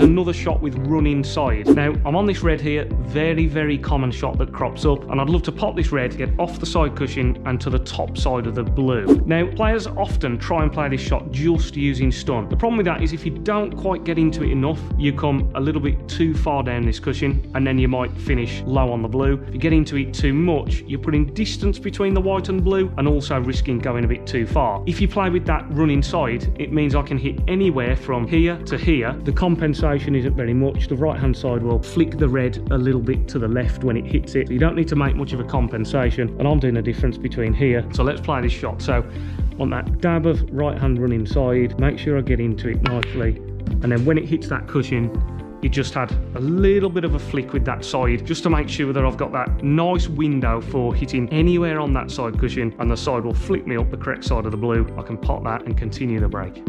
Another shot with running side. Now, I'm on this red here, very, very common shot that crops up, and I'd love to pop this red, to get off the side cushion and to the top side of the blue. Now, players often try and play this shot just using stun. The problem with that is if you don't quite get into it enough, you come a little bit too far down this cushion, and then you might finish low on the blue. If you get into it too much, you're putting distance between the white and blue, and also risking going a bit too far. If you play with that running side, it means I can hit anywhere from here to here. The compensation isn't very much. The right hand side will flick the red a little bit to the left when it hits it. You don't need to make much of a compensation. And I'm doing a difference between here. So let's play this shot. So on that dab of right hand running side, make sure I get into it nicely. And then when it hits that cushion, you just had a little bit of a flick with that side just to make sure that I've got that nice window for hitting anywhere on that side cushion and the side will flick me up the correct side of the blue. I can pop that and continue the break.